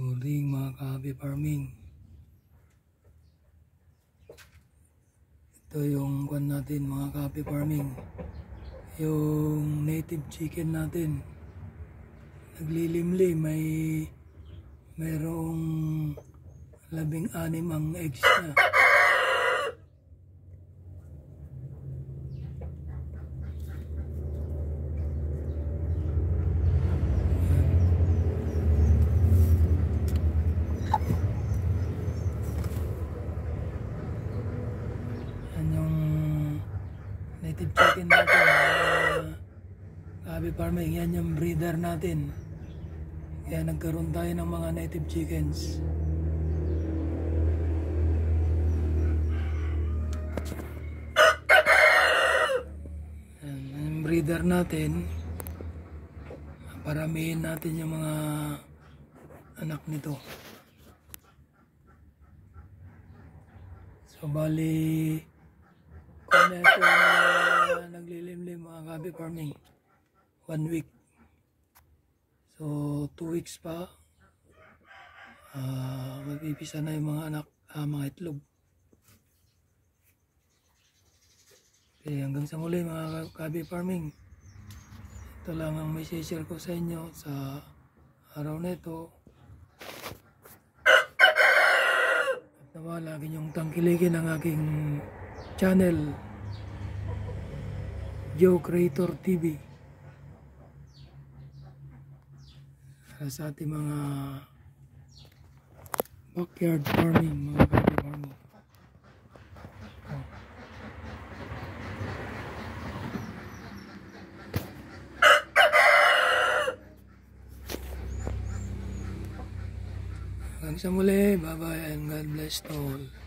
Kahabi farming. Ito yung kwan natin mga kahabi farming. Yung native chicken natin. Naglilimlim may mayroong labing anim ang eggs niya. Yan yung native chicken natin. Uh, Kabi farming, yan yung breeder natin. Kaya nagkaroon tayo ng mga native chickens. Yan, yung breeder natin. Paramihin natin yung mga anak nito. So bali kung ito na naglilimlim mga gabi farming. One week. So two weeks pa ah magpipisa na yung mga anak ah, mga itlog. Okay hanggang sa muli mga gabi farming. Ito lang ang may share ko sa inyo sa araw na ito. Nawa, lagi niyong tangkilikin ang aking channel, Joe Creator TV. Para sa ating mga backyard farming, mga baby farming. Hanggang sa muli, bye-bye and God bless to all.